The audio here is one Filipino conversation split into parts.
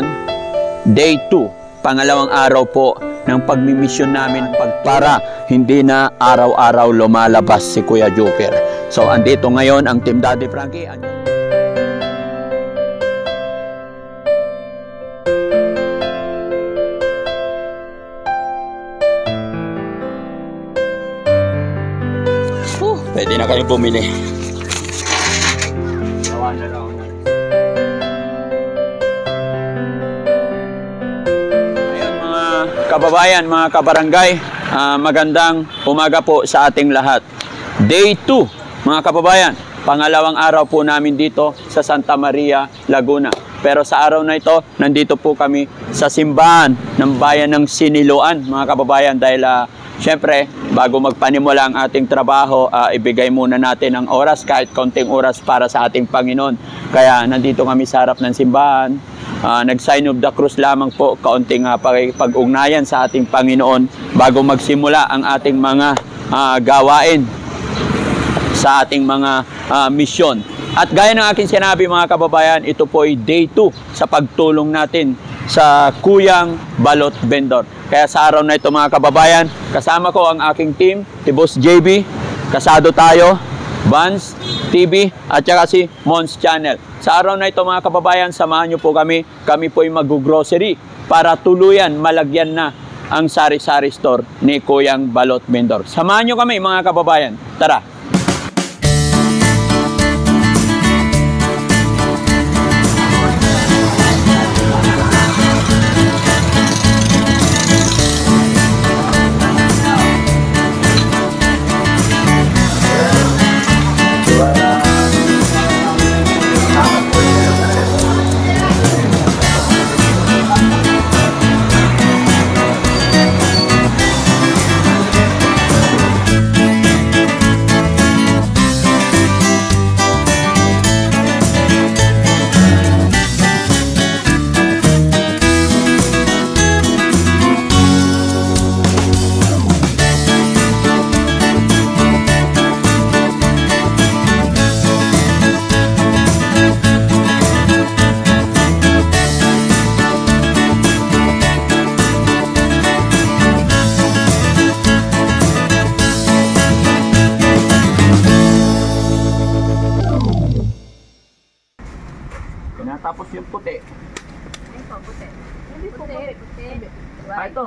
kababayan, day 2, pangalawang araw po ng pagmimisyon namin para hindi na araw-araw lumalabas si Kuya Joker. So andito ngayon ang Team Daddy Frankie. Whew, pwede na kayo bumili. Kababayan, mga kabarangay, ah, magandang umaga po sa ating lahat. Day 2, mga kababayan, pangalawang araw po namin dito sa Santa Maria, Laguna. Pero sa araw na ito, nandito po kami sa simbahan ng bayan ng Siniloan, mga kababayan, dahil ah, Siyempre, bago magpanimula ang ating trabaho, ah, ibigay muna natin ang oras, kahit konting oras para sa ating Panginoon. Kaya nandito kami sa harap ng simbahan, Ah, nag-sign of the cross lamang po, kaunting uh, pag-ugnayan sa ating Panginoon bago magsimula ang ating mga ah, gawain sa ating mga ah, misyon. At gaya ng aking sinabi mga kababayan, ito po ay day 2 sa pagtulong natin sa Kuyang Balot Vendor. Kaya sa araw na ito mga kababayan, kasama ko ang aking team, si Boss JB, kasado tayo, Vans TV at saka si Mons Channel. Sa araw na ito mga kababayan, samahan niyo po kami. Kami po ay mag-grocery para tuluyan, malagyan na ang sari-sari store ni Kuyang Balot Vendor. Samahan niyo kami mga kababayan. Tara! Tapos yung puti. Ito, puti. Puti, puti. Ah, ito.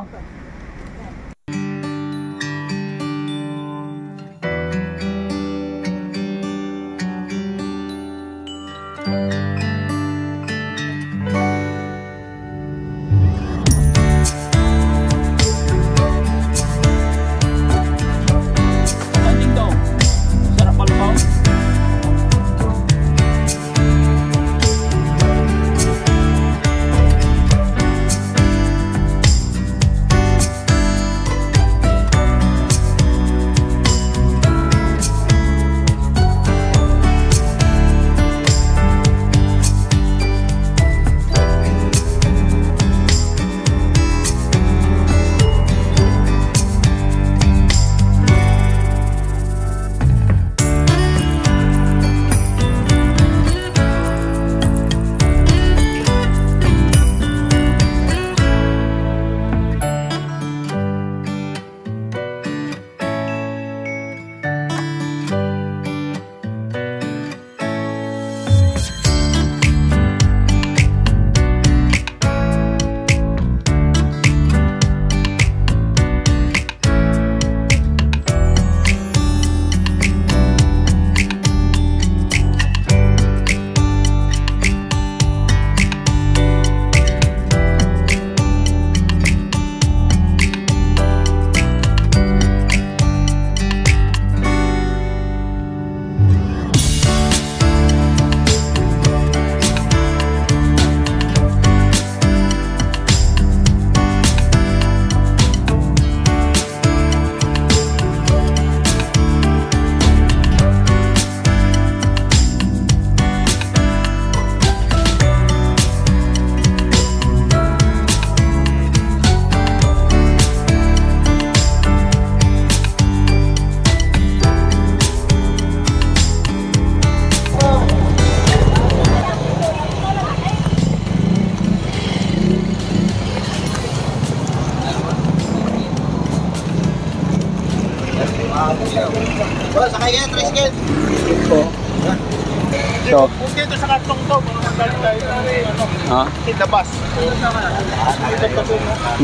Labas.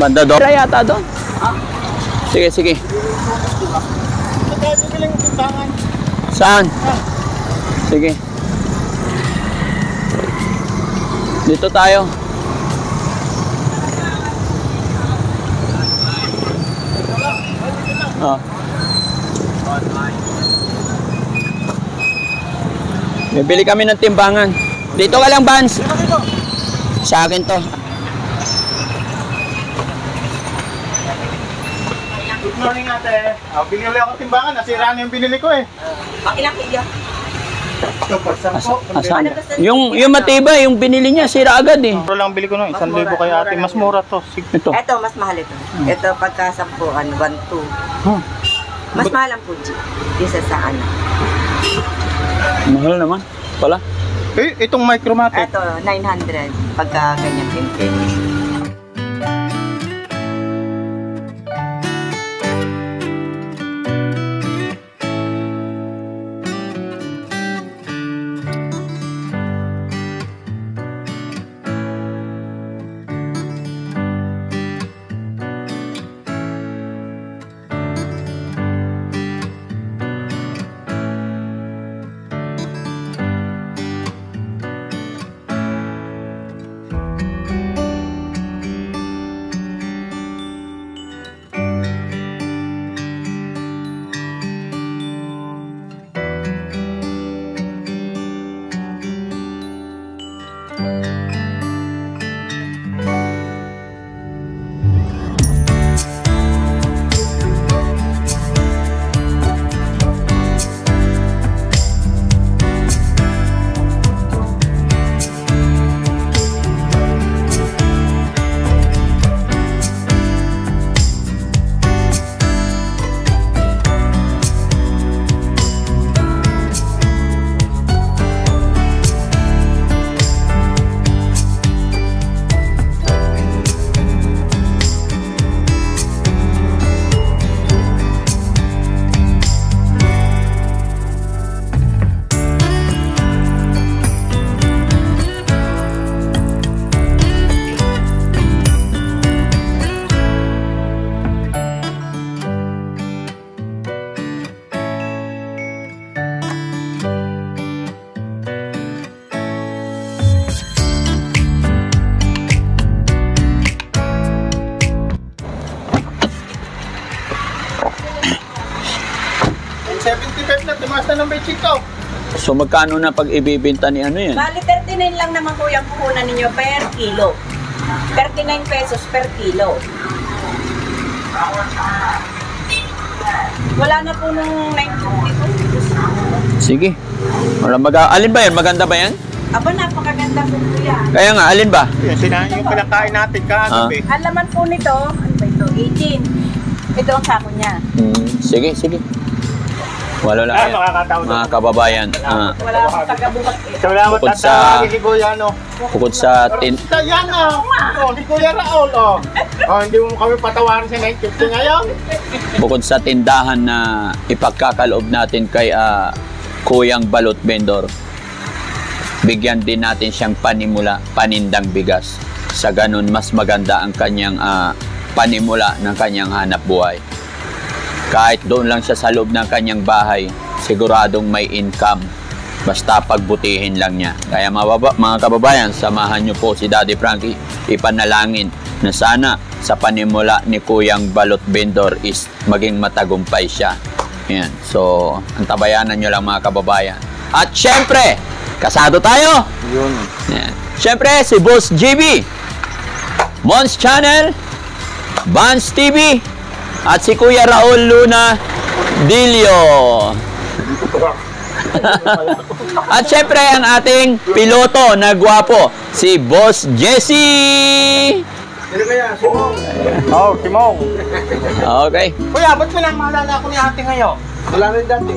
Banda doon. Kaya yata doon. Sige, sige. Saan? Sige. Dito tayo. Ah. Bibili kami ng timbangan. Dito ka lang, Vans. Dito, dito. Sa akin to. Good morning ate. Oh, binili ako timbangan. Nasira na yung binili ko eh. Ilang kilo? Asan? Yung, yung matibay, yung binili niya, sira agad eh. Mura lang bili ko no, isang libo kay ate. Mas mura to. Ito. Ito, mas mahal ito. Ito, pagka sampuan, 1, 2. Hmm. Mas mahal ang Fuji. Isa sa ano. Mahal naman. Pala. Eh, itong micromatic. Ito, 900. Pagka ganyan, 20. So magkano na pag ibibenta ni ano yan? Bali, 39 lang naman kuya ang puhunan ninyo per kilo. 39 pesos per kilo. Wala na po nung 950 Sige. Wala mag alin ba yan? Maganda ba yan? Aba, napakaganda po kuya. Kaya nga, alin ba? Yung sinahin yung pinakain natin Ah. kagabi. Ang laman po nito, ano ba ito? 18. Ito ang sako niya. Hmm, sige, sige. Wala lang. Ah, makakataon Mga kababayan, ah, Wala akong tagabukas. Salamat Bukod at sa-. Kuya, no? bukod sa tin... Sa yan, oh. Oh, si Kuya Raul, oh. Oh, hindi mo kami patawarin sa 950 ngayon. bukod sa tindahan na ipagkakaloob natin kay ah, Kuyang Balot Vendor, bigyan din natin siyang panimula, panindang bigas. Sa ganun, mas maganda ang kanyang ah, panimula ng kanyang hanap buhay. Kahit doon lang siya sa loob ng kanyang bahay, siguradong may income. Basta pagbutihin lang niya. Kaya mga, baba- mga kababayan, samahan niyo po si Daddy Frankie ipanalangin na sana sa panimula ni Kuyang Balot Bendor is maging matagumpay siya. Yan. So, antabayanan niyo lang mga kababayan. At syempre, kasado tayo! Yun. Yan. Syempre, si Boss GB, Mons Channel, Vans TV, at si Kuya Raul Luna Dilio. at syempre, ang ating piloto na gwapo, si Boss Jesse. Sino kaya? Simong. Oh, Simong. Okay. Kuya, ba't mo lang maalala ako ni ate ngayon? Wala rin dati.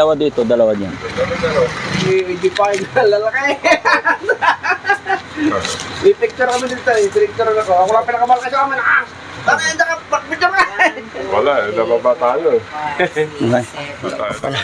Dalawa dito, dalawa dyan. Hindi pa lalaki. May picture kami dito eh. Picture ako. Ako lang pinakamalaki sa amin. Ah! Bakit hindi ka picture ka? Wala eh, nababa tayo eh. Okay. Tayo na.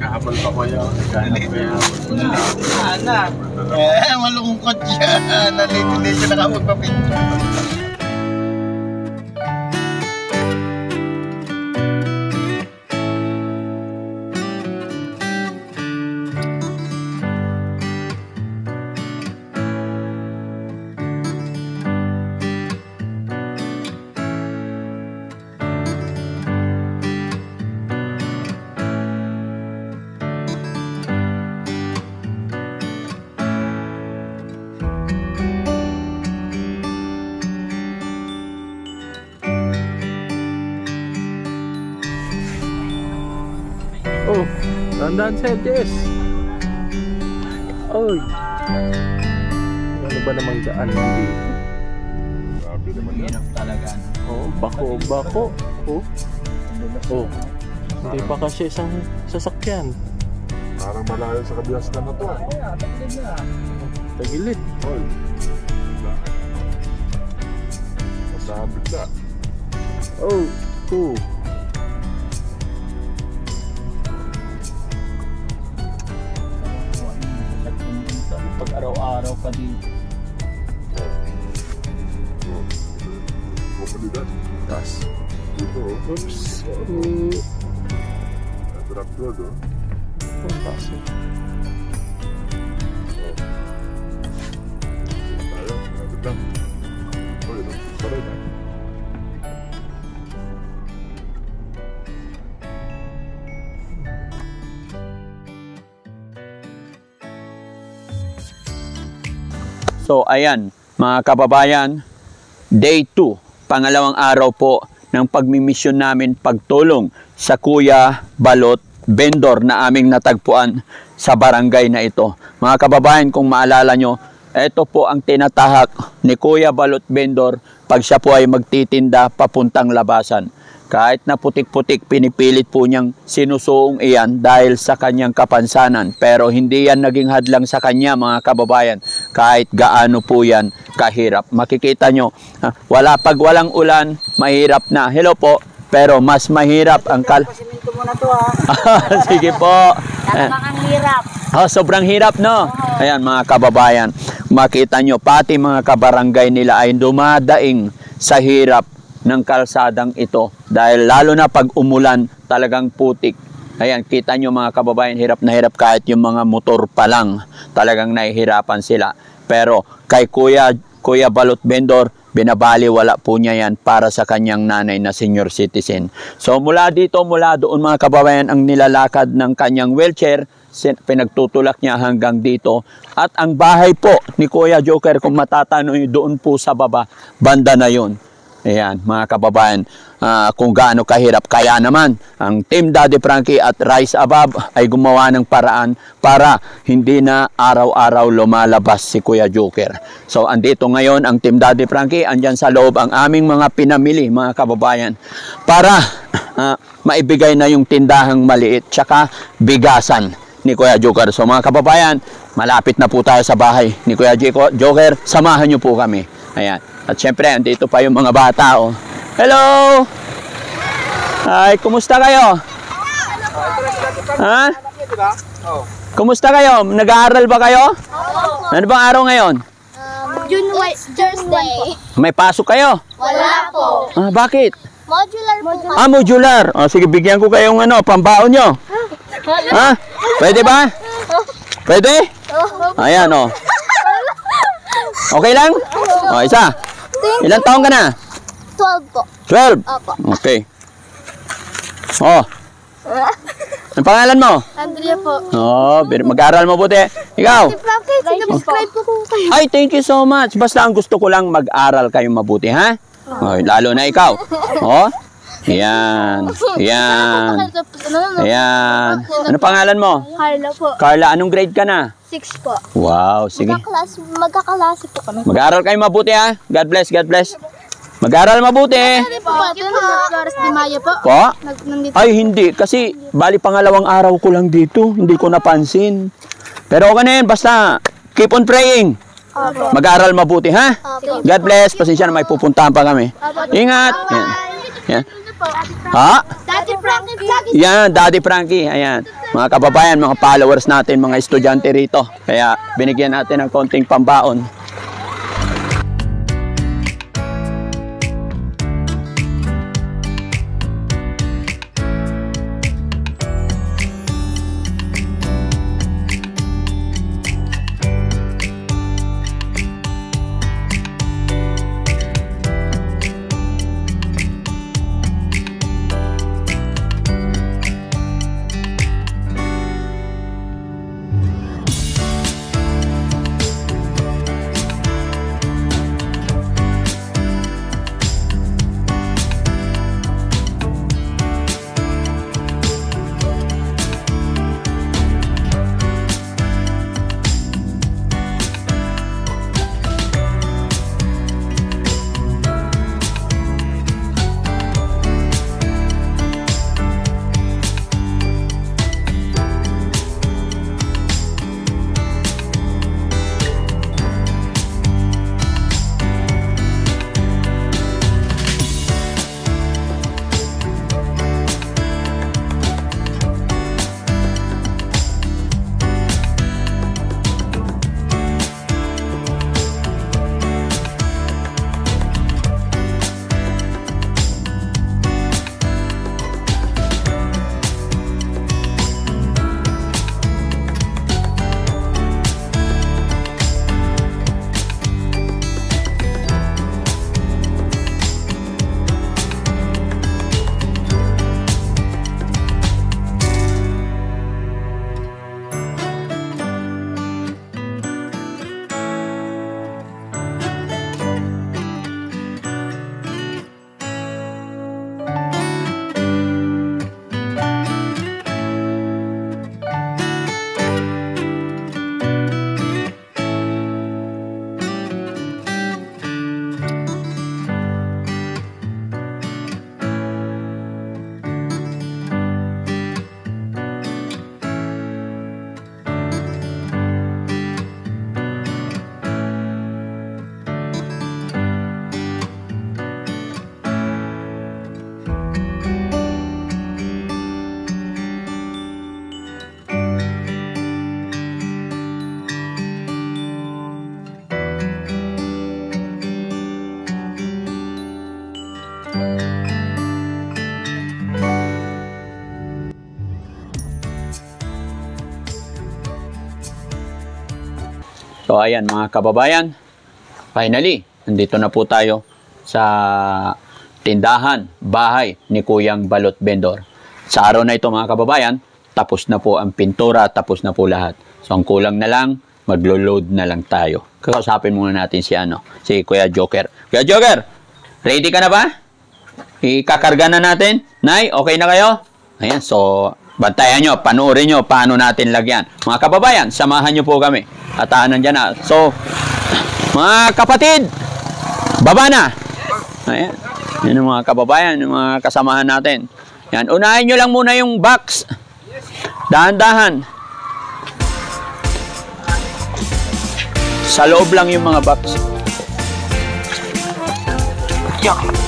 Nagkahabol pa ko yun. Nagkahanap ko yun. Ana. Eh, malungkot yan. Nalilili siya nakapagpapicture. Sa Jess. Oy. Ano ba namang daan dito? Grabe naman yan. Hirap talaga. Oh, bako, bako. Oh. Oh. Hindi pa kasi isang sasakyan. Parang malayo sa kabilas ka na to. Tagilid. Hoy. Basta bigla. Oh. Oh. Araw-araw ka dito. Komunidad. Tas. Dito oh. Oops. Oh. Truck road oh. Oh, taas. So ayan, mga kababayan, day 2, pangalawang araw po ng pagmimisyon namin pagtulong sa Kuya Balot vendor na aming natagpuan sa barangay na ito. Mga kababayan, kung maalala nyo, ito po ang tinatahak ni Kuya Balot vendor pag siya po ay magtitinda papuntang labasan. Kahit na putik-putik, pinipilit po niyang sinusuong iyan dahil sa kanyang kapansanan. Pero hindi yan naging hadlang sa kanya, mga kababayan, kahit gaano po yan kahirap. Makikita nyo, ha, wala, pag walang ulan, mahirap na. Hello po, pero mas mahirap ang kal... To. Sige po. Talagang ang hirap. Oh, sobrang hirap, no? Ayan, mga kababayan. Makita nyo, pati mga kabarangay nila ay dumadaing sa hirap ng kalsadang ito. Dahil lalo na pag umulan, talagang putik. Ayan, kita nyo mga kababayan, hirap na hirap kahit yung mga motor pa lang. Talagang nahihirapan sila. Pero kay Kuya, Kuya Balot Bendor, binabali wala po niya yan para sa kanyang nanay na senior citizen. So mula dito, mula doon mga kababayan, ang nilalakad ng kanyang wheelchair, pinagtutulak niya hanggang dito. At ang bahay po ni Kuya Joker, kung matatanong doon po sa baba, banda na yun. Ayan, mga kababayan, ah, kung gaano kahirap. Kaya naman, ang Team Daddy Frankie at Rise Above ay gumawa ng paraan para hindi na araw-araw lumalabas si Kuya Joker. So, andito ngayon ang Team Daddy Frankie, andyan sa loob ang aming mga pinamili, mga kababayan, para ah, maibigay na yung tindahang maliit, tsaka bigasan ni Kuya Joker. So, mga kababayan, malapit na po tayo sa bahay ni Kuya Joker. Samahan niyo po kami. Ayan. At syempre, andito pa yung mga bata, oh. Hello! Hi, kumusta kayo? Ha? Kumusta kayo? Nag-aaral ba kayo? Ano bang araw ngayon? June Thursday. May pasok kayo? Wala po. Ah, bakit? Modular po. Ah, modular. O, sige, bigyan ko kayong ano, pambaon nyo. Ha? Pwede ba? Pwede? Ayan, oh. Okay lang? O, isa. Ilang taon ka na? 12 po. 12. Opo. Okay. Oh. Ang pangalan mo? Andrea po. Oh, mag-aral mabuti. Ikaw? Bakit? Subscribe po kung kayo. Ay, thank you so much. Basta ang gusto ko lang mag-aral kayong mabuti, ha? Oh, lalo na ikaw. Oh. Yan. Yan. Ayan. Ano pangalan mo? Carla po. Carla, anong grade ka na? Six po. Wow, sige. Magkaklase, magkaklase po kami. Mag-aral kayo mabuti, ha? God bless, God bless. Mag-aral mabuti. Po ba ito? Flores de Mayo po. Po? Nag, nandito. Ay, hindi. Kasi, bali pangalawang araw ko lang dito. Hindi ko napansin. Pero okay na yun. Basta, keep on praying. Opo. Mag-aral mabuti, ha? Opo. God bless. Pasensya na may pupuntahan pa kami. Ingat. Yan. Yan. Ha? Dati Frankie. Yan, Daddy Frankie. Ayan. Mga kababayan, mga followers natin, mga estudyante rito. Kaya binigyan natin ng konting pambaon. So ayan mga kababayan, finally, nandito na po tayo sa tindahan, bahay ni Kuyang Balot Bendor. Sa araw na ito mga kababayan, tapos na po ang pintura, tapos na po lahat. So ang kulang na lang, maglo-load na lang tayo. Kakausapin muna natin si ano, si Kuya Joker. Kuya Joker, ready ka na ba? Ikakarga na natin? Nay, okay na kayo? Ayan, so bantayan nyo, panuorin nyo paano natin lagyan. Mga kababayan, samahan nyo po kami. At ah, nandyan na. So, mga kapatid, baba na. Ayan. Yan ang mga kababayan, yung mga kasamahan natin. Yan, unahin nyo lang muna yung box. Dahan-dahan. Sa loob lang yung mga box. Yan.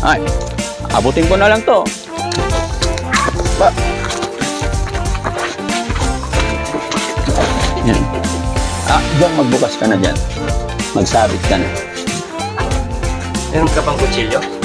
Ay, abutin ko na lang to. Ba. Yan. Ah, diyan magbukas ka na dyan. Magsabit ka na. Meron ka pang kutsilyo?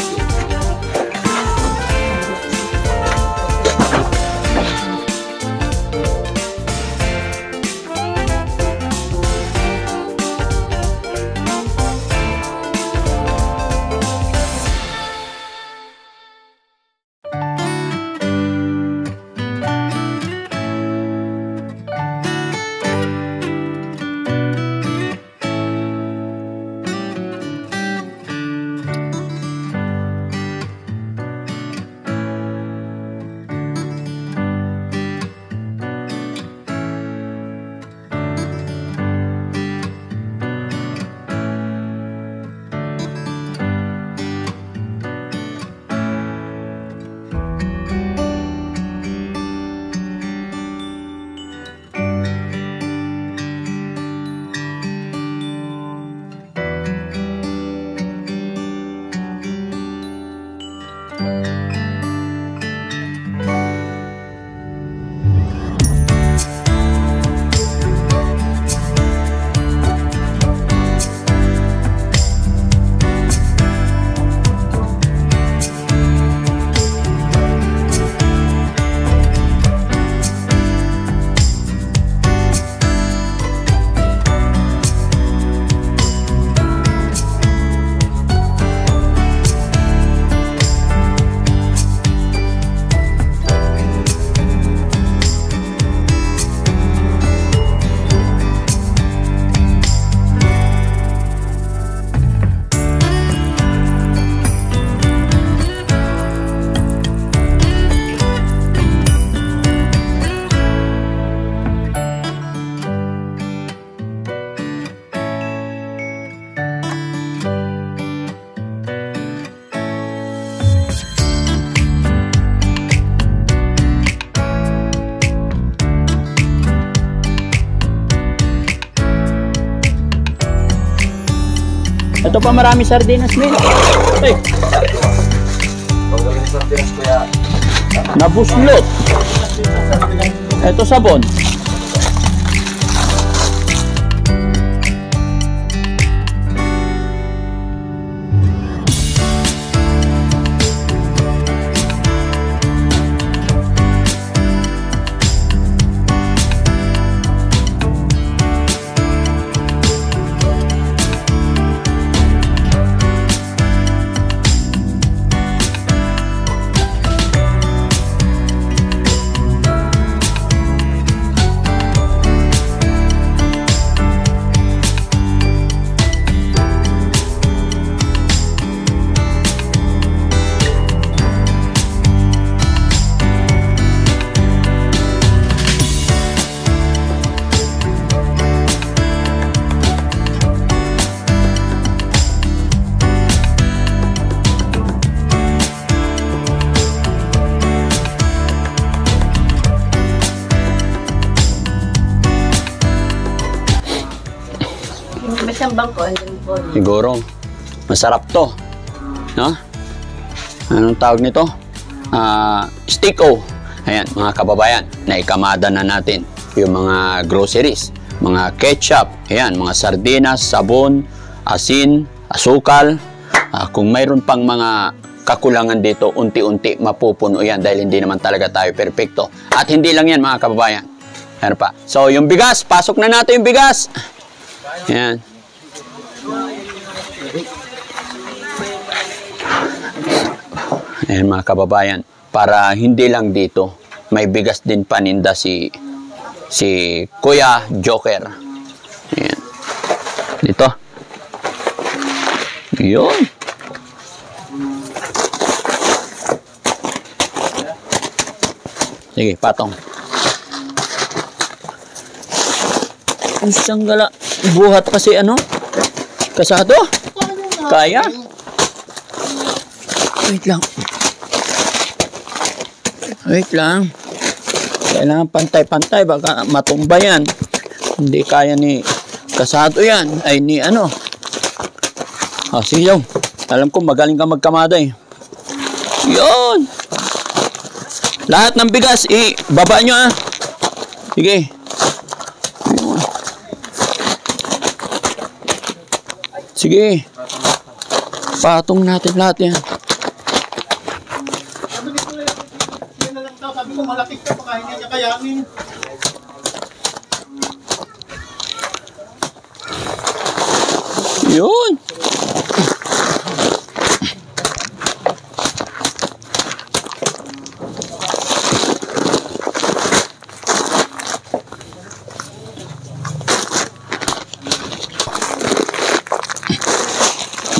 Pa marami sardinas, Mel. Ay, nabuslot. Ito sabon. Siyang bangko, andun po. Siguro, masarap to. No? Anong tawag nito? Ah, stick-o. Ayan, mga kababayan, naikamada na natin yung mga groceries, mga ketchup, ayan, mga sardinas, sabon, asin, asukal. Ah, kung mayroon pang mga kakulangan dito, unti-unti mapupuno yan dahil hindi naman talaga tayo perfecto. At hindi lang yan mga kababayan. Ano pa? So, yung bigas, pasok na natin yung bigas. Ayan. Ayan mga kababayan, para hindi lang dito, may bigas din paninda si si Kuya Joker. Ayan. Dito. Yun. Sige, patong. Isang gala. Buhat pa si ano? Kasado? Kaya? Wait lang. Wait lang. Kailangan pantay-pantay. Baka matumba yan. Hindi kaya ni kasado yan. Ay ni ano. Ah, sige daw. Alam ko magaling ka magkamada eh. Yun. Lahat ng bigas, i-baba nyo ah. Sige. Sige. Patong natin lahat yan. Sabi ni Kuya, yun na lang daw. Sabi ko, malapit ka, baka hindi niya kayanin. Yun.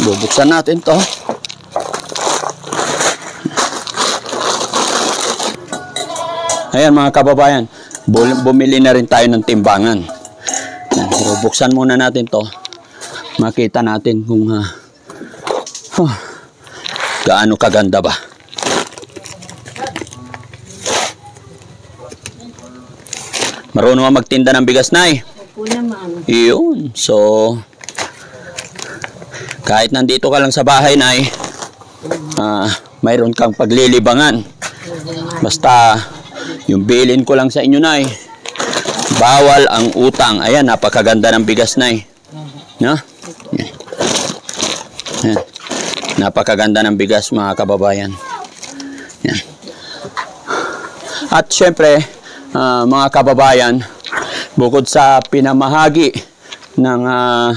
Bubuksan natin to. Ayan mga kababayan, bumili na rin tayo ng timbangan. Yan, bubuksan muna natin to makita natin kung ah, huh, gaano kaganda ba. Marunong ka magtinda ng bigas. Po naman. Iyon. So, kahit nandito ka lang sa bahay, Nay, ah, mayroon kang paglilibangan. Basta, yung bilin ko lang sa inyo, Nay, bawal ang utang. Ayan, napakaganda ng bigas, Nay. No? Yan. Yan. Napakaganda ng bigas mga kababayan. Yan. At syempre, ah, mga kababayan, bukod sa pinamahagi ng ah,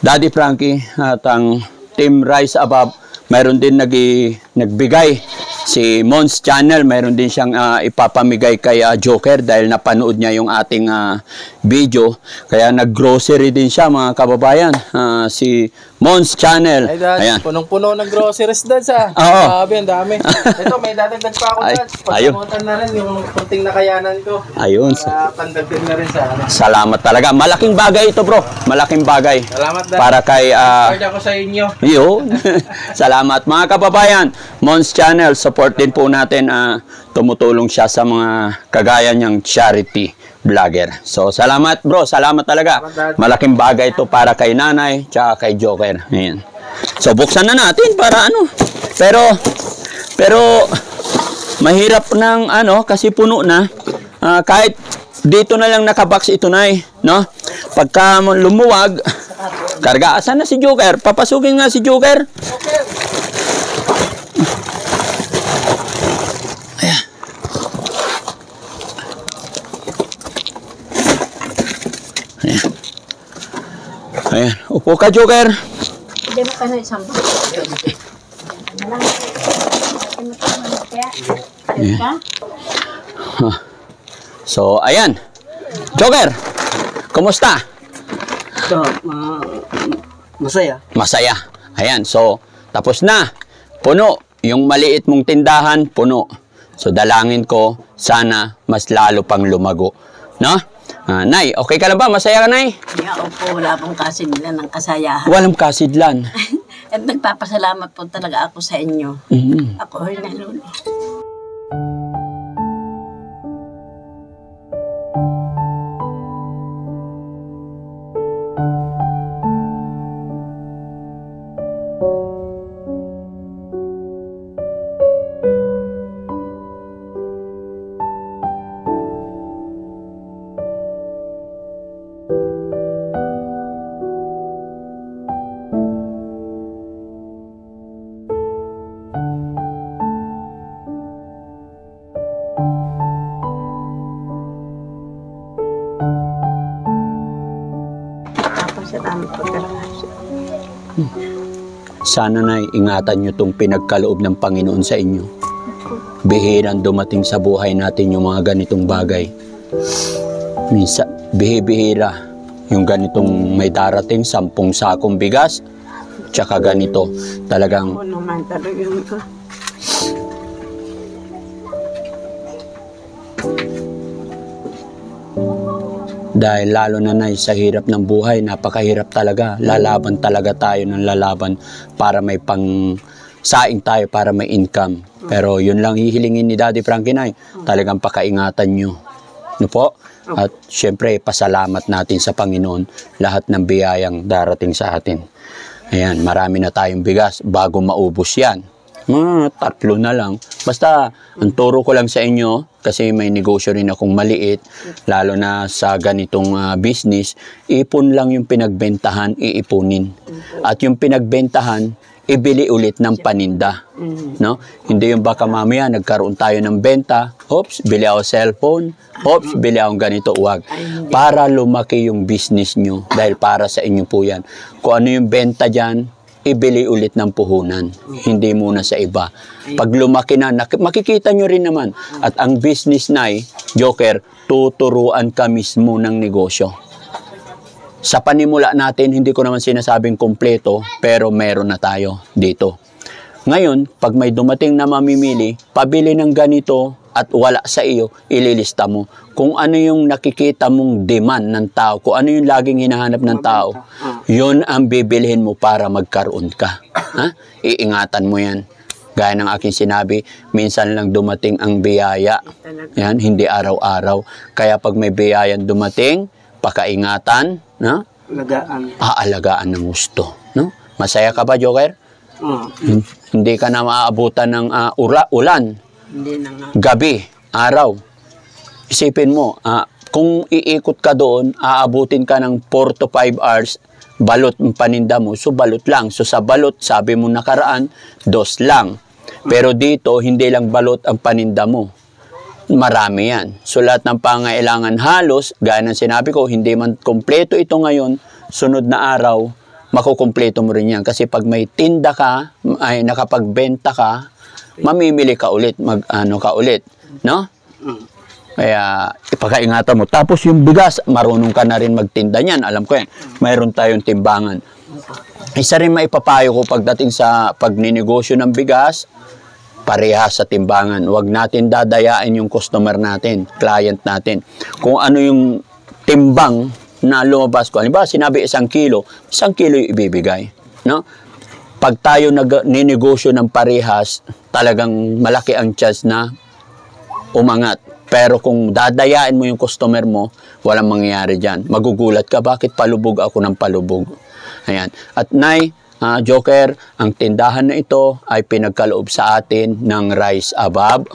Daddy Frankie at ang Team Rise Above, mayroon din nagi, nagbigay si Mons Channel, mayroon din siyang ah, ipapamigay kay ah, Joker dahil napanood niya yung ating ah, video. Kaya nag-grocery din siya mga kababayan. Ah, si Mons Channel. Ay, Dad, Ayan. punong-puno ng groceries, Dad, sa. Oo. Grabe, ang dami. Ito, may dadagdag pa ako, Ay, Dad. Pagkamutan na rin yung kunting nakayanan ko. Ayun. Para pandagdag na rin sa ano. Salamat talaga. Malaking bagay ito, bro. Malaking bagay. Salamat, Dad. Para kay ah, Card ako sa inyo. Yun. Salamat mga kababayan. Mons Channel, support din po natin. ah, tumutulong siya sa mga kagaya niyang charity vlogger. So, salamat bro. Salamat talaga. Malaking bagay ito para kay nanay tsaka kay Joker. Ayan. So, buksan na natin para ano. Pero, pero, mahirap ng ano, kasi puno na. Ah, kahit dito na lang nakabox ito na no? Pagka lumuwag, karga, asan na si Joker? Papasukin nga si Joker. Ayan, upo ka Joker. Hindi mo kayo isang Ayan. So, ayan. Joker, kumusta? Ito, ma- masaya. Masaya. Ayan, so, tapos na. Puno. Yung maliit mong tindahan, puno. So, dalangin ko, sana mas lalo pang lumago. No? Ah, nay, okay ka lang ba? Masaya ka, Nay? Kaya opo, wala pong kasi nila ng kasayahan. Walang kasidlan. At nagpapasalamat po talaga ako sa inyo. Mhm. Ako ay nalulo. Po talaga. Sana na ingatan nyo itong pinagkaloob ng Panginoon sa inyo. Bihirang dumating sa buhay natin yung mga ganitong bagay. Minsan, bihibihira yung ganitong may darating, sampung sakong bigas, tsaka ganito. Talagang Ako naman talagang dahil lalo na na sa hirap ng buhay, napakahirap talaga. Lalaban talaga tayo ng lalaban para may pang saing tayo para may income. Pero yun lang hihilingin ni Daddy Frankie Nay. Talagang pakaingatan nyo. No po? At syempre, pasalamat natin sa Panginoon lahat ng biyayang darating sa atin. Ayan, marami na tayong bigas bago maubos yan. Mga tatlo na lang. Basta, ang turo ko lang sa inyo, kasi may negosyo rin akong maliit, lalo na sa ganitong ah, business, ipon lang yung pinagbentahan, iipunin. At yung pinagbentahan, ibili ulit ng paninda. No? Hindi yung baka mamaya nagkaroon tayo ng benta, oops, bili ako cellphone, oops, bili akong ganito, wag. Para lumaki yung business nyo, dahil para sa inyo po yan. Kung ano yung benta dyan, ibili ulit ng puhunan. Hindi muna sa iba. Pag lumaki na, makikita nyo rin naman. At ang business na Joker, tuturuan ka mismo ng negosyo. Sa panimula natin, hindi ko naman sinasabing kompleto, pero meron na tayo dito. Ngayon, pag may dumating na mamimili, pabili ng ganito at wala sa iyo, ililista mo. Kung ano yung nakikita mong demand ng tao, kung ano yung laging hinahanap ng tao, yun ang bibilhin mo para magkaroon ka. Ha? Iingatan mo yan. Gaya ng aking sinabi, minsan lang dumating ang biyaya. Yan, hindi araw-araw. Kaya pag may biyayan dumating, pakaingatan, no? Lagaan. aalagaan ng gusto. No? Masaya ka ba, Joker? Oh, Hin- Hindi ka na maaabutan ng ah, ula, ulan, Hindi na nga. gabi, araw. Isipin mo, ah, kung iikot ka doon, aabutin ka ng 4 to 5 hours, balot ang paninda mo, so balot lang. So sa balot, sabi mo nakaraan, dos lang. Pero dito, hindi lang balot ang paninda mo. Marami yan. So lahat ng pangailangan halos, gaya ng sinabi ko, hindi man kompleto ito ngayon, sunod na araw, makukumpleto mo rin yan. Kasi pag may tinda ka, ay nakapagbenta ka, mamimili ka ulit, mag ano ka ulit, no? Kaya ipakaingatan mo. Tapos yung bigas, marunong ka na rin magtinda niyan. Alam ko yan. Mayroon tayong timbangan. Isa rin maipapayo ko pagdating sa pagninegosyo ng bigas, parehas sa timbangan. Huwag natin dadayain yung customer natin, client natin. Kung ano yung timbang na lumabas ko. Halimbawa, sinabi isang kilo, isang kilo yung ibibigay. No? Pag tayo nag ninegosyo ng parehas, talagang malaki ang chance na umangat. Pero kung dadayain mo yung customer mo, walang mangyayari dyan. Magugulat ka, bakit palubog ako ng palubog? Ayan. At Nay, ah, Joker, ang tindahan na ito ay pinagkaloob sa atin ng Rise Above,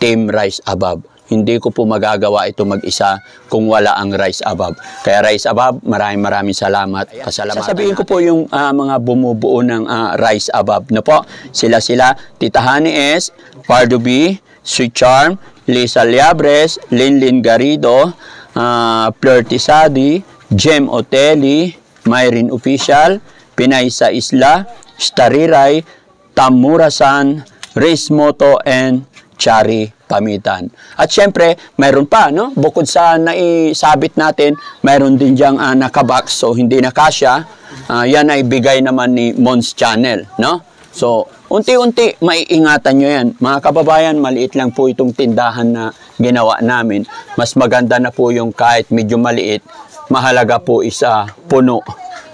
Team Rise Above. Hindi ko po magagawa ito mag-isa kung wala ang Rise Above. Kaya Rise Above, maraming maraming salamat. Pasalamatan Sasabihin ko po yung ah, mga bumubuo ng ah, Rise Above. No po? Sila sila, Tita Honey S, Pardo B, Sweet Charm, Lisa Liabres, Linlin Garrido, uh, Fleur Tisadi, Jem Oteli, Myrin Official, Pinay sa Isla, Stariray, Tamurasan, Race Moto, and Chari Pamitan. At syempre, mayroon pa, no? Bukod sa naisabit natin, mayroon din diyang ah, nakabox, so hindi na kasya. Ah, yan ay bigay naman ni Mons Channel, no? So, unti-unti, maiingatan nyo yan. Mga kababayan, maliit lang po itong tindahan na ginawa namin. Mas maganda na po yung kahit medyo maliit, mahalaga po isa puno.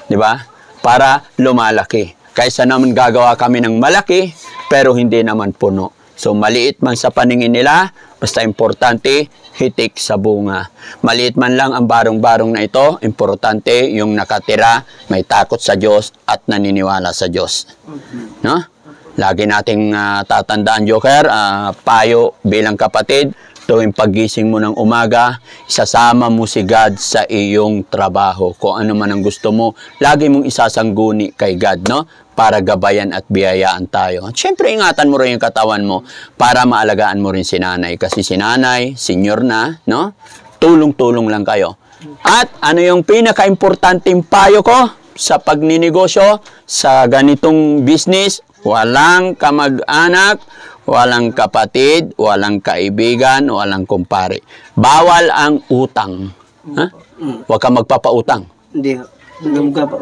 Di ba? Para lumalaki. Kaysa naman gagawa kami ng malaki, pero hindi naman puno. So, maliit man sa paningin nila, basta importante, hitik sa bunga. Maliit man lang ang barong-barong na ito, importante yung nakatira, may takot sa Diyos at naniniwala sa Diyos. No? Lagi nating ah, tatandaan, Joker, ah, payo bilang kapatid, tuwing pagising mo ng umaga, isasama mo si God sa iyong trabaho. Kung ano man ang gusto mo, lagi mong isasangguni kay God, no? Para gabayan at biyayaan tayo. At syempre, ingatan mo rin yung katawan mo para maalagaan mo rin si nanay. Kasi si nanay, senior na, no? Tulong-tulong lang kayo. At ano yung pinaka-importanting payo ko sa pagninegosyo, sa ganitong business, walang kamag-anak, walang kapatid, walang kaibigan, walang kumpare. Bawal ang utang. Ha? Huwag kang magpapautang. Hindi. Ka pa.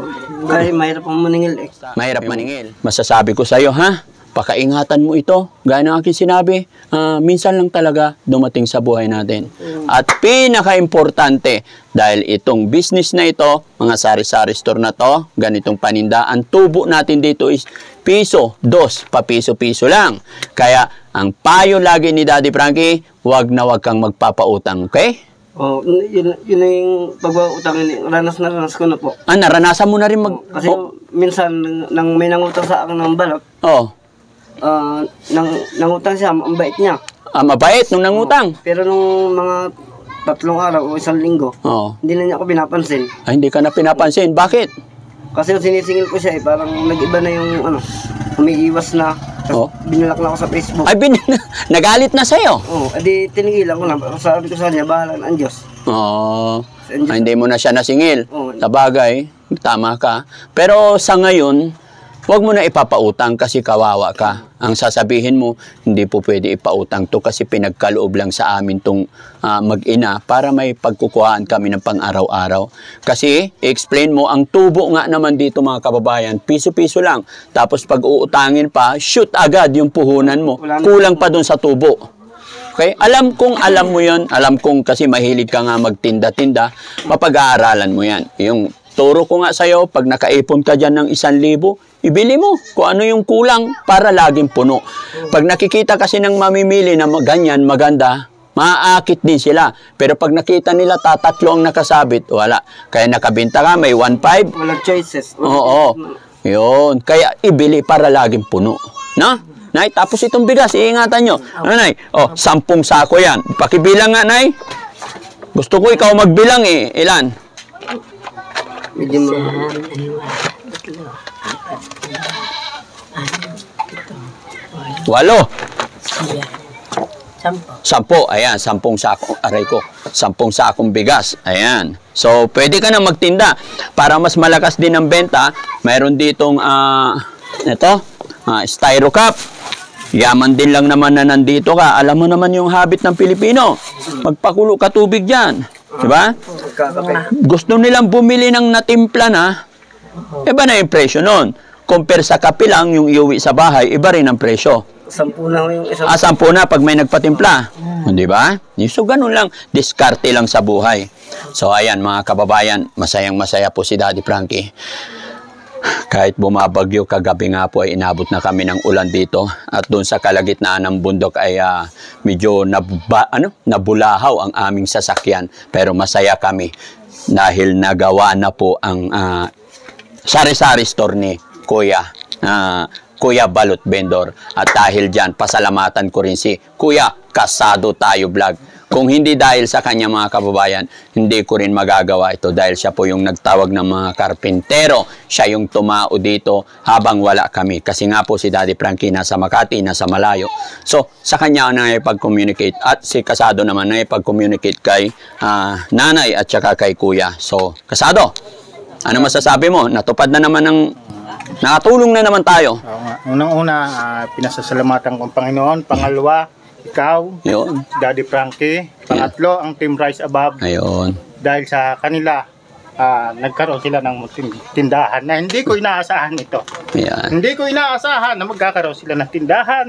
Kasi mahirap ang maningil eh. Mahirap maningil. Masasabi ko sa iyo, ha? Pakaingatan mo ito. Gaya ng aking sinabi, ah, minsan lang talaga dumating sa buhay natin. At pinaka-importante, dahil itong business na ito, mga sari-sari store na to, ganitong paninda, ang tubo natin dito is piso, dos, papiso-piso lang. Kaya, ang payo lagi ni Daddy Frankie, wag na wag kang magpapautang, okay? Oh, yun, yun na yung pagbautangin. Ranas na ranas ko na po. Ah, naranasan mo na rin mag... Kasi Oh, minsan, nang may nangutang sa akin ng balot, oh. ah, nang, nangutang siya, ang bait niya. Ah, mabait nung nangutang. Pero nung mga tatlong araw o isang linggo, Oh. hindi na niya ako pinapansin. Ay, hindi ka na pinapansin. Bakit? Kasi yung sinisingil ko siya eh, parang nag-iba na yung ano, umiiwas na. Tapos Oh. binalak na ako sa Facebook. Ay, bin... nagalit na sa'yo. Oo, oh, edi tinigilan ko na. Sabi ko sa kanya, bahala na ang Diyos. Oo. Ay, hindi mo na siya nasingil. Oo. Sa bagay, tama ka. Pero sa ngayon, huwag mo na ipapautang kasi kawawa ka. Ang sasabihin mo, hindi po pwede ipautang to kasi pinagkaloob lang sa amin tong ah, mag-ina para may pagkukuhaan kami ng pang-araw-araw. Kasi, explain mo, ang tubo nga naman dito mga kababayan, piso-piso lang. Tapos pag uutangin pa, shoot agad yung puhunan mo. Kulang pa dun sa tubo. Okay? Alam kong alam mo yon Alam kong kasi mahilig ka nga magtinda-tinda. Mapag-aaralan mo yan. Yung turo ko nga sa'yo, pag nakaipon ka dyan ng isang libo, ibili mo kung ano yung kulang para laging puno. Pag nakikita kasi ng mamimili na ganyan, maganda, maaakit din sila. Pero pag nakita nila tatatlo ang nakasabit, wala. Kaya nakabinta ka, may 1.5, Walang choices. Oo. Yun. Kaya ibili para laging puno. No? Nay, tapos itong bigas, iingatan nyo. Ano, Nay? Oh, sampung sako yan. Pakibilang nga, Nay. Gusto ko ikaw magbilang eh. Ilan? Medyo ma... Walo. Sampo. Sampo. Ayan, sampung sako. Aray ko. Sampung sakong bigas. Ayan. So, pwede ka na magtinda. Para mas malakas din ang benta, mayroon ditong, ah, ito, ah, styro cup. Yaman din lang naman na nandito ka. Alam mo naman yung habit ng Pilipino. Magpakulo ka tubig dyan. Di ba? Pagkakape. Gusto nilang bumili ng natimpla na, iba na yung presyo nun. Compare sa kape lang, yung iuwi sa bahay, iba rin ang presyo. Sampu na yung isang... Ah, sampo na pag may nagpatimpla. Di ba? So, ganun lang. Diskarte lang sa buhay. So, ayan, mga kababayan, masayang masaya po si Daddy Frankie. Kahit bumabagyo kagabi nga po ay inabot na kami ng ulan dito. At doon sa kalagitnaan ng bundok ay ah, medyo nabba, ano, nabulahaw ang aming sasakyan. Pero masaya kami dahil nagawa na po ang ah, sari-sari store ni Kuya ah, Kuya Balot Vendor. At dahil dyan pasalamatan ko rin si Kuya Kasado Tayo Vlog kung hindi dahil sa kanya mga kababayan, hindi ko rin magagawa ito dahil siya po yung nagtawag ng mga karpintero. Siya yung tumao dito habang wala kami. Kasi nga po si Daddy Frankie nasa Makati, nasa malayo. So, sa kanya na communicate at si Kasado naman na communicate kay ah, nanay at saka kay kuya. So, Kasado, ano masasabi mo? Natupad na naman ng nakatulong na naman tayo. Unang-una, ah, pinasasalamatan ko ang Panginoon. Pangalawa, ikaw, Yun. Daddy Frankie. Pangatlo, ang Team Rise Above. Ayun. Dahil sa kanila, ah, nagkaroon sila ng tin- tindahan na hindi ko inaasahan ito. Ayan. Hindi ko inaasahan na magkakaroon sila ng tindahan.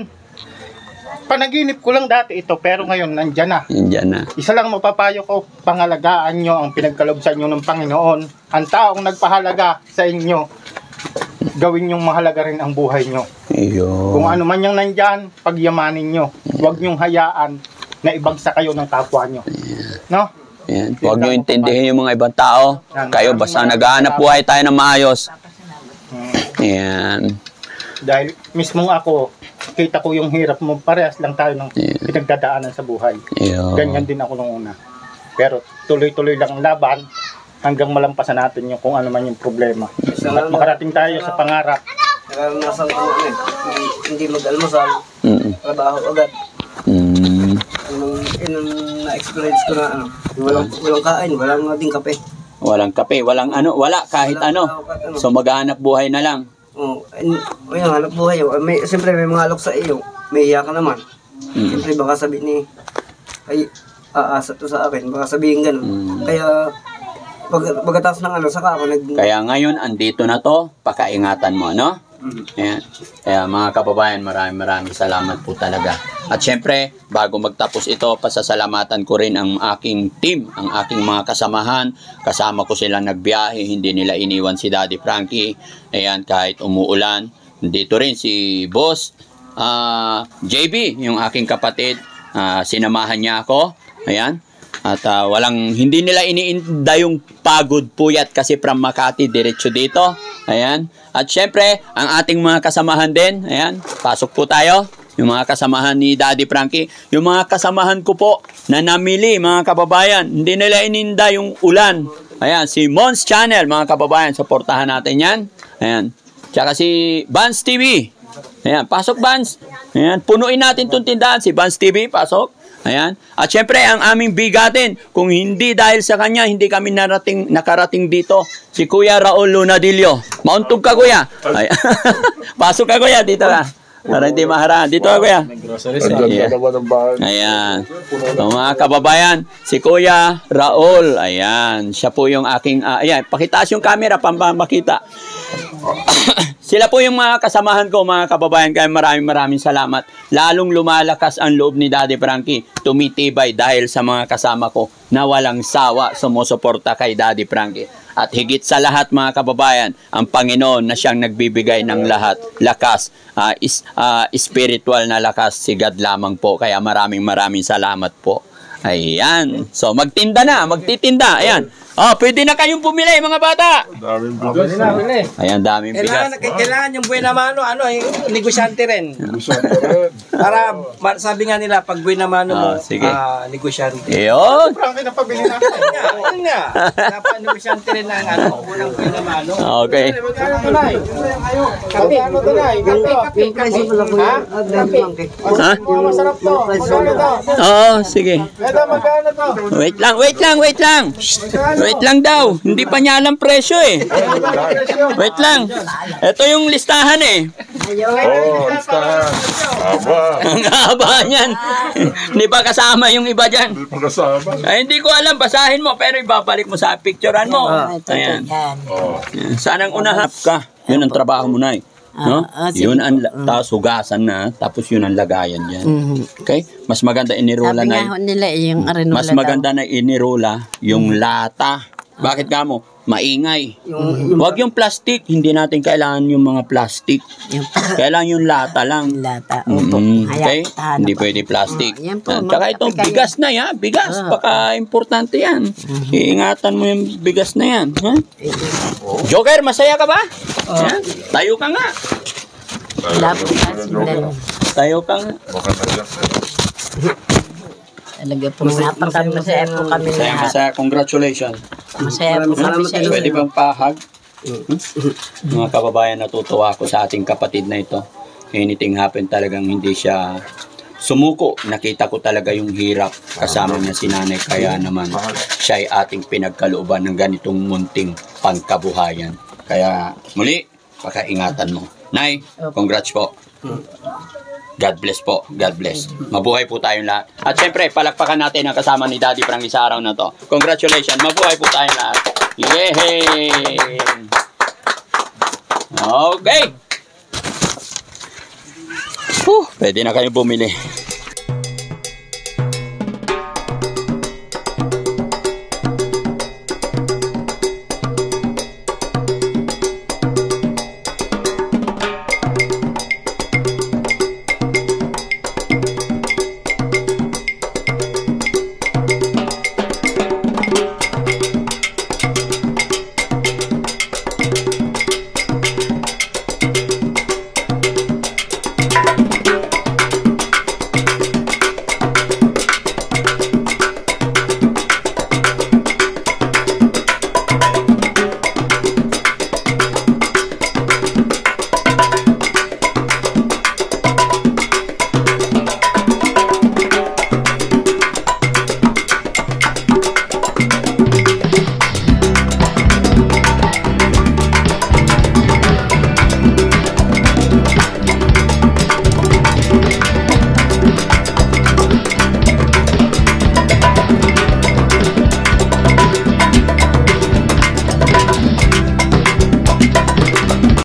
Panaginip ko lang dati ito pero ngayon nandyan na. Yan dyan na. Isa lang mapapayo ko, pangalagaan nyo ang pinagkalob sa inyo ng Panginoon. Ang taong nagpahalaga sa inyo, gawin yung mahalaga rin ang buhay nyo. Kung Ayun. ano man yung nandyan, pagyamanin nyo. Huwag nyong hayaan na ibagsak kayo ng kapwa nyo. No? Yan. Huwag nyo intindihin yung mga ibang tao. Kayo basta naghahanap buhay tayo ng maayos. Yan. Dahil mismo ako, kita ko yung hirap mo, parehas lang tayo ng Yeah. pinagdadaanan sa buhay. Ayun. Ganyan din ako nung una. Pero tuloy-tuloy lang ang laban hanggang malampasan natin yung kung ano man yung problema. At makarating tayo sa pangarap. Naranasan ko ano eh. Hindi, hindi mag-almusal. Mm. Trabaho agad. Mm. Ang na-experience ko na ano. Walang, walang kain, walang ding kape. Walang kape, walang ano, wala kahit ano. So maghahanap buhay na lang. Oh, ayun, ayun, hanap buhay. oh. May, siyempre may mga alok sa iyo. May iya ka naman. Mm. Siyempre baka sabihin ni, ay, aasa to sa akin. Baka sabihin ganun. Mm. Kaya, pag, pagkatapos ng ano, saka ako nag... Kaya ngayon, andito na to, pakaingatan mo, no? Mm. Ayan. Kaya mga kababayan, maraming maraming salamat po talaga. At syempre, bago magtapos ito, pasasalamatan ko rin ang aking team, ang aking mga kasamahan. Kasama ko sila nagbiyahe, hindi nila iniwan si Daddy Frankie. Ayan, kahit umuulan. Dito rin si Boss ah, JB, yung aking kapatid. Ah, sinamahan niya ako. Ayan. At ah, walang hindi nila iniinda yung pagod puyat kasi from Makati diretso dito. Ayan. At syempre, ang ating mga kasamahan din, ayan, pasok po tayo. Yung mga kasamahan ni Daddy Frankie, yung mga kasamahan ko po na namili, mga kababayan, hindi nila ininda yung ulan. Ayan, si Mons Channel, mga kababayan, supportahan natin yan. Ayan. Tsaka si Vans TV. Ayan, pasok Vans. Ayan, punuin natin itong tindahan. Si Vans TV, pasok. Ayan. At syempre, ang aming bigatin, kung hindi dahil sa kanya, hindi kami narating, nakarating dito. Si Kuya Raul Lunadillo. Mauntog ka, Kuya. Ay, pasok ka, Kuya. Dito ka. Para hindi maharang. Dito ka, Kuya. Yeah. Ayan. So, mga kababayan, si Kuya Raul, ayan, siya po yung aking, ah, ayan, pakitaas yung camera para makita. Sila po yung mga kasamahan ko, mga kababayan, kaya maraming maraming salamat. Lalong lumalakas ang loob ni Daddy Frankie, tumitibay dahil sa mga kasama ko na walang sawa sumusuporta kay Daddy Frankie. At higit sa lahat mga kababayan, ang Panginoon na siyang nagbibigay ng lahat, lakas, ah, is, ah, spiritual na lakas, si God lamang po. Kaya maraming maraming salamat po. Ayan. So magtinda na, magtitinda. Ayan. Oh, pwede na kayong pumili mga bata. Daming bigas. Ayan, daming bigas. Kailangan, kailangan yung buena mano, ano, yung negosyante rin. Ko rin. Para, ma- sabi nga nila, pag buena mano mo, Ah, sige. ah, negosyante. Ayun. Frankie, napabili natin. Yun nga, yun nga. Dapat negosyante rin ang ano, unang buena mano. Okay. Magkano tunay? Magkano tunay? Kape, Yung price mo lang po Ha? Frankie. Ha? Oh, masarap to. Magkano to? Oo, sige. Ito, magkano to? Wait lang, wait lang, wait lang. Wait lang daw. Hindi pa niya alam presyo eh. Wait lang. Ito yung listahan eh. Oh, listahan. Aba. Ang haba niyan. Hindi pa kasama yung iba dyan. Hindi pa kasama. Ay, hindi ko alam, basahin mo, pero ibabalik mo sa picturean mo. Ayan. Oh. Ayan. Saan ang unahap ka? Yun ang trabaho mo na eh. No? Ah, ah, sige yun ang, la- tapos hugasan na, tapos yun ang lagayan dyan. Okay? Mas maganda inirola Sabi na nila eh, yung arenola Mas maganda na inirola yung lata. Bakit ka mo? Maingay. Yung, Huwag yung plastic, hindi natin kailangan yung mga plastic. yung Kailangan yung lata lang. lata. Mm, Hayaan, okay? Hindi po. pwede plastic. Yan po, Ah, Tsaka itong bigas na yan. Bigas. Ah. Baka importante yan. Iingatan mo yung bigas na yan. Ha? Eh, Joker, masaya ka ba? Yan. Tayo ka nga. Po kasi dalawa. Tayo ka nga. Talaga po. Napaka masaya po kami Masaya, lahat. masaya. Congratulations. Masaya po kami sa inyo. Pwede bang pahag? Mga kababayan, natutuwa ako sa ating kapatid na ito. Anything happen talagang hindi siya sumuko. Nakita ko talaga yung hirap kasama niya si nanay. Kaya naman siya ay ating pinagkalooban ng ganitong munting pangkabuhayan. Kaya muli, pakaingatan mo. Nay, congrats po. God bless po. God bless. Mabuhay po tayong lahat. At syempre, palakpakan natin ang kasama ni Daddy Frankie sa araw na to. Congratulations. Mabuhay po tayong lahat. Yay! Okay. Whew, pwede na kayo bumili.